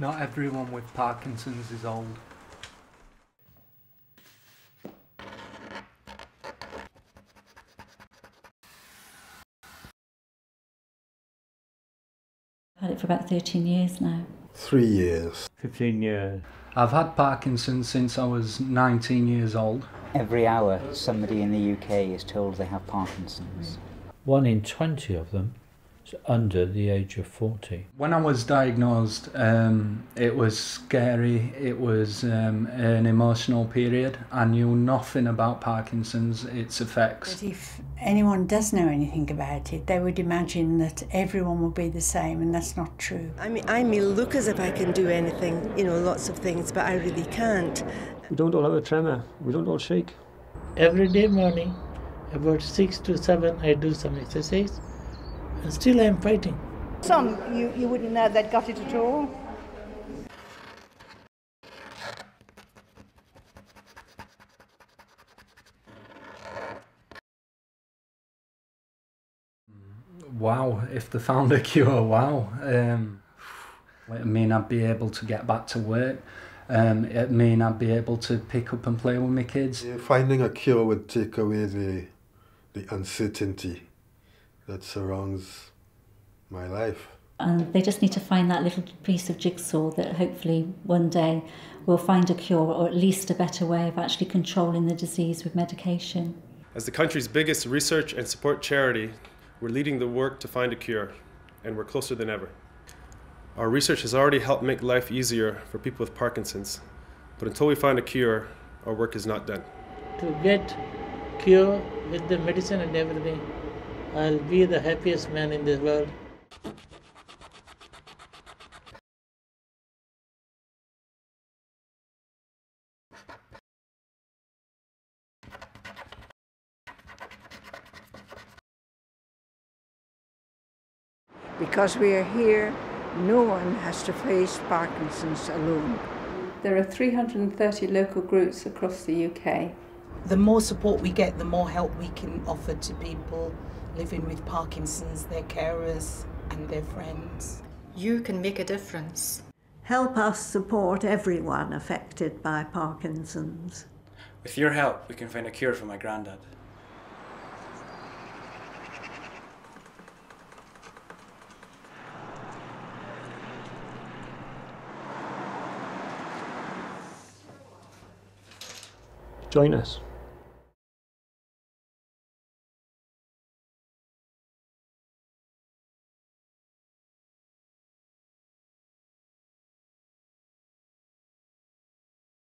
Not everyone with Parkinson's is old. I've had it for about 13 years now. Three years. 15 years. I've had Parkinson's since I was 19 years old. Every hour, somebody in the UK is told they have Parkinson's. One in 20 of them is under the age of 40. When I was diagnosed, um, it was scary. It was um, an emotional period. I knew nothing about Parkinson's, its effects. But if anyone does know anything about it, they would imagine that everyone will be the same, and that's not true. I mean, I may look as if I can do anything, you know, lots of things, but I really can't. We don't all have a tremor. We don't all shake. Every day morning, about six to seven, I do some exercise, and still I'm fighting. Some you, you wouldn't know they'd got it at all. Wow, if they found a cure, wow. Um, it mean I'd be able to get back to work. Um, it mean I'd be able to pick up and play with my kids. Finding a cure would take away the, the uncertainty that surrounds my life. And they just need to find that little piece of jigsaw that hopefully one day will find a cure or at least a better way of actually controlling the disease with medication. As the country's biggest research and support charity, we're leading the work to find a cure, and we're closer than ever. Our research has already helped make life easier for people with Parkinson's, but until we find a cure, our work is not done. To get cure with the medicine and everything, I'll be the happiest man in this world. Because we are here, no one has to face Parkinson's alone. There are 330 local groups across the UK. The more support we get, the more help we can offer to people living with Parkinson's, their carers, and their friends. You can make a difference. Help us support everyone affected by Parkinson's. With your help, we can find a cure for my granddad. Join us.